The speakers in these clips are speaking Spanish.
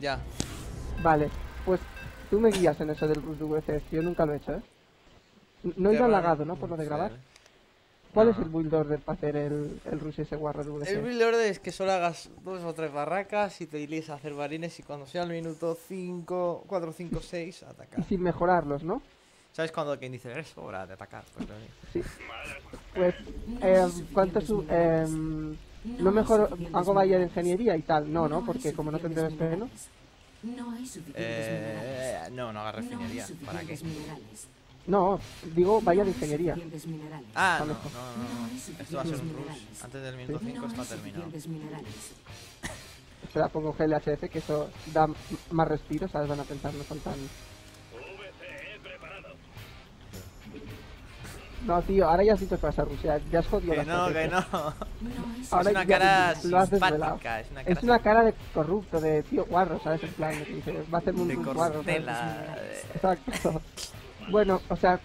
Ya. Vale, pues tú me guías en eso del Rush VCS, yo nunca lo he hecho, ¿eh? No he ido al raro. lagado, ¿no? Por lo de grabar. ¿Cuál es el build order para hacer el, el Rush ese Warrior VCS? El build order es que solo hagas dos o tres barracas y te líes a hacer barines y cuando sea el minuto 5, 4, 5, 6, Y atacar. sin mejorarlos, ¿no? ¿Sabes cuando quien dice es hora de atacar? Pues. Sí. Pues, eh, ¿cuánto su... em, no mejor hago bahía de ingeniería y tal? No, ¿no? Porque como no tendré freno. No hay suficientes Eh, no, no hagas refinería. ¿Para qué? No, digo bahía de ingeniería. Ah, no, no, no, no. Esto va a ser un rush. Antes del minuto 5 No está terminado. Espera, pongo GLHF, que eso da más respiro, ¿sabes? Van a pensar, no son tan... No, tío, ahora ya has dicho que vas a Rusia, ya has jodido Que la no, que no. No hay Es Ahora una cara lo has desvelado. simpática. Es una Es cara una cara de corrupto, de tío guarro, ¿sabes? En plan, de que dice, va a hacerme un de eh, Exacto. Bueno, o sea,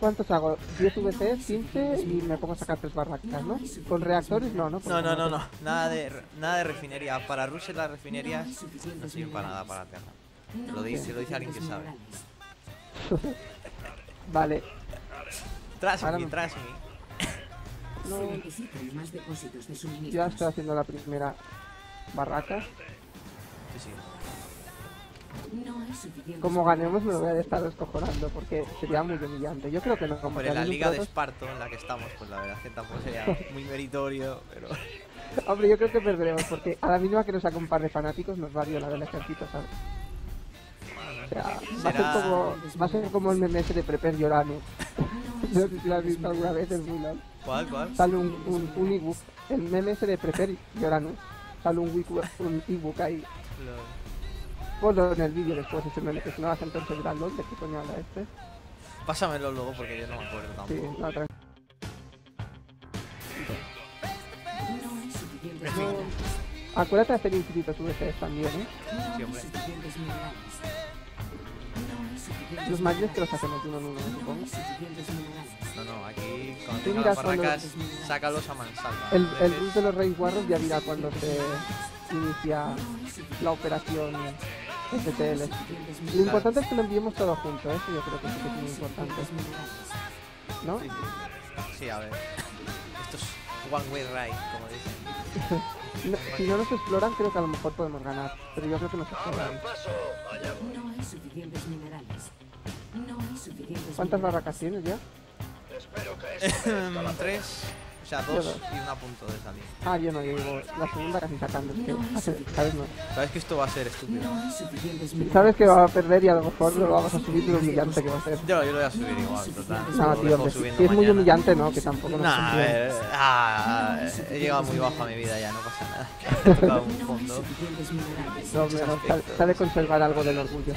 ¿cuántos hago? 10 VCs, 15 y me pongo a sacar 3 barracas, ¿no? Con reactores no, ¿no? Porque No, no, no, no. Nada de, nada de refinería. Para Rusia las refinerías No sirven para nada para la. Tierra. Lo dice, lo dice alguien que sabe. Vale. Tras Ahora mí, me- tras mí. No, más depósitos de suministros. ya estoy haciendo la primera barraca. Sí, sí. No hay suficientes Como ganemos me lo voy a estar descojonando porque sería muy humillante. Yo creo que no, como Hombre, que la liga de Esparto en la que estamos, pues la verdad es que tampoco sería muy meritorio, pero... Hombre, yo creo que perderemos porque a la mínima que nos saque un par de fanáticos nos va a violar el ejército, ¿sabes? O sea, va a ser como, va a ser como el meme ese de Prepare Your Anus. No sé si lo has visto alguna vez, es muy largo. ¿Cuál, cuál? Sale un, un, un ebook, el meme ese de Prepare Your Anus. Sale un, wiki- un ebook ahí. Lo- Ponlo en el vídeo después ese meme, que si no la gente se dirá, ¿de qué coño habla este? Pásamelo luego porque yo no me acuerdo Sí, tampoco. no, tranquilo. No minerales. Acuérdate de hacer infinitos VCs también, ¿eh? Sí, hombre. Los marines que los hacemos uno en uno, No supongo. No, no, aquí cuando tengas las cuando- barracas, sácalos a mansalva. El, el bus de los Reyes Warros ya dirá cuando se inicia la operación STL. Lo importante es que lo enviemos todo junto, ¿eh? eso yo creo que sí que es muy importante. ¿no? Sí, sí. Sí, a ver. One way ride, como dicen. No- si no nos exploran, creo que a lo mejor podemos ganar, pero yo creo que nos exploran. No hay suficientes minerales. No hay suficientes ¿Cuántas minerales. barracas tienes ya? Tres, o sea, dos y una a punto de salir. Ah, yo no, yo digo, la segunda casi sacando, es que, hace- ¿sabes? No. Sabes que esto va a ser estúpido. No. Sabes que va a perder y a lo mejor lo vamos a subir lo humillante que va a ser. Yo, yo lo voy a subir igual, total. No, tío, hombre, subiendo si es muy humillante, ¿no? Que tampoco nos Nah, a ver, ah, he llegado muy bajo a mi vida ya, no pasa nada. He tocado un No fondo. No, no, se ha de conservar algo del orgullo.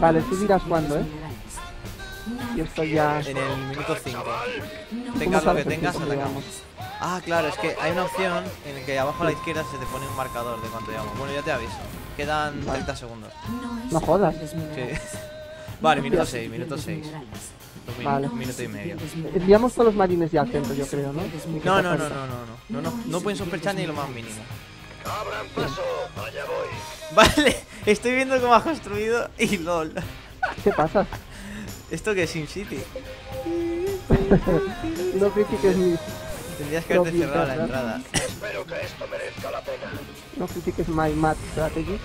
Vale, tú dirás cuándo, ¿eh? Y esto ya... En el minuto 5. ¿Cómo Tengas lo que tengas, atacamos. Ah, claro, es que hay una opción en la que abajo a la izquierda se te pone un marcador de cuánto llevamos. Bueno, ya te aviso. Quedan 30 segundos. No jodas. Sí. Vale, minuto 6, minuto 6. Vale. Un minuto y medio. Enviamos todos los marines ya al centro, yo creo, ¿no? No, no, no, no, no, no. No, no, no pueden sospechar ni lo más mínimo. Vale, estoy viendo cómo has construido y lol. ¿Qué pasa? ¿Esto que es SimCity? No critiques mi... Tendrías que haberte cerrado la entrada. No critiques my math strategy.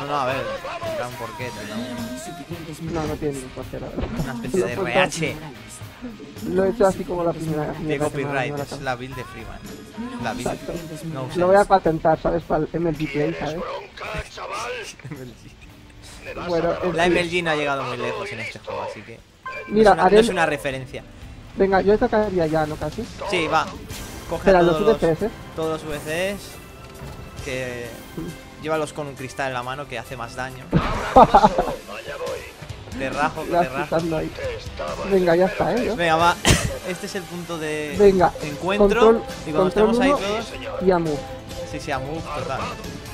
No, no, a ver, tendrá un porqué, tendrá un- No, no tiene ningún porqué, la verdad. una especie de RH Lo he hecho así como la primera. de copyright. no la Es la build de Freeman. La build. Exacto. No Lo voy a patentar, ¿sabes? Para el MLG Play, ¿sabes? Bueno, en La. MLG no ha llegado muy lejos en este juego, así que. Mira, no, es una, haré no el- es una referencia. Venga, yo tocaría ya, ¿no? Casi. Sí, va. Coge Espera, todos los, VCS, ¿eh? todos los VCs. Que. Llévalos con un cristal en la mano que hace más daño. Te rajo, que te rajo. ahí. Venga, ya está, ¿eh? Yo. Venga, va. Este es el punto de Venga, encuentro. control- y cuando control estemos ahí todos. Y a move. Sí, sí, a move total.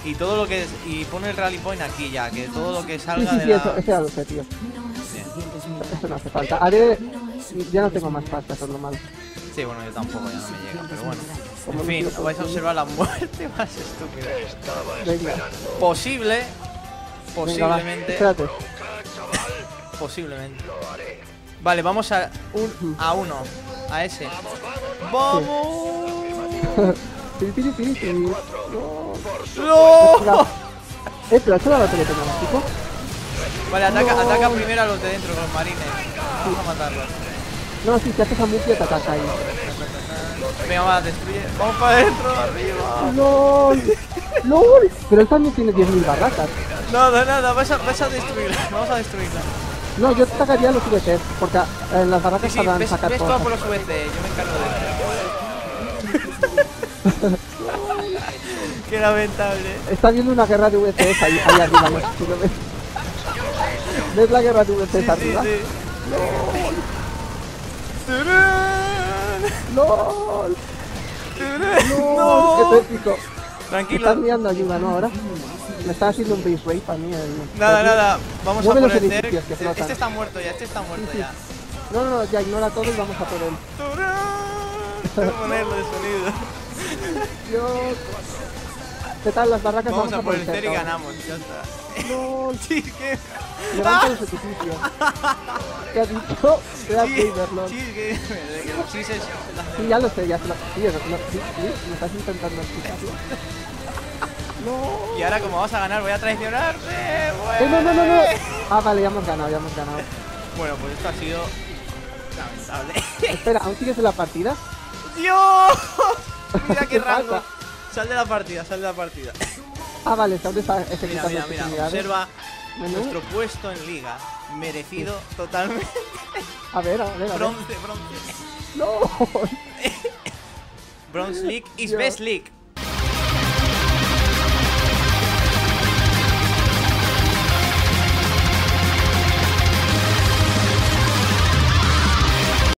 Y todo lo que es, y pone el rally point aquí ya, que todo lo que Sí, salga sí, de sí, la... eso, eso ya lo sé, tío. Bien. Eso no hace falta. Haré. Ya no tengo más pasta, eso es lo malo. Sí, bueno, yo tampoco, ya no me llega, pero bueno. Como En fin, vais a observar la muerte más estúpida. Venga, Posible. venga, va. Posiblemente. Espérate. Posiblemente. Vale, vamos a un a uno. A ese. ¡Vamos! No. ¡No! Eh, pero eso era lo teletecnológico. Vale, ataca, No. ataca primero a los de dentro, con los marines. Vamos a matarlos. No, si te haces a Muki te ataca ahí. Venga, va, destruye. Vamos para adentro, arriba. ¡LOL! ¡LOL! Pero él también tiene 10.000 barracas. Nada, nada, vas a, vas a destruirla. Vamos a destruirla. No, yo atacaría los VCs, porque en las Sí, barracas sí, para ves, sacar ves todo por los yo me encargo de esto. Qué lamentable. Está viendo una guerra de VCs ahí, ahí arriba, no lo ves. ¿Ves la guerra de VCs Sí, sí, arriba? sí. ¡Turán! ¡LOL! ¡Turán! ¡LOL! ¡No! ¡Qué épico! Me Tranquilo. estás mirando ayuda, ¿no? Ahora. Me está haciendo un base rape a mí. El... Nada, nada. Vamos a Mueve por los el Zerg. edificios que flotan. Este está muerto ya, este está muerto Sí, sí. ya. No, no, no, ya ignora todo y vamos a por él. A ponerlo de sonido. Dios. ¿Qué tal las barracas? Vamos a por el Zerg y ganamos. Ya está. ¡LOL! Sí, que. Levanta los edificios. ¿Qué ha dicho? Sí, gamer, lol. sí, que. Sí, ya lo sé, ya se lo... Sí, no, no, sí, sí, me estás intentando explicarlo. No. Y ahora, como vamos a ganar, voy a traicionarte. Eh, no, no, no, no. Ah, vale, ya hemos ganado, ya hemos ganado. Bueno, pues esto ha sido. lamentable. Espera, ¿aún sigues en la partida? ¡Dios! Mira qué ¿Qué rango. pasa? Sal de la partida, sal de la partida. Ah, vale, ¿sabes está Mira, ejecutando mira, mira. unidades? Observa Menú. nuestro puesto en liga. Merecido totalmente. A ver, a ver, a ver. Bronce, bronce. No. Bronze League is Dios. best league.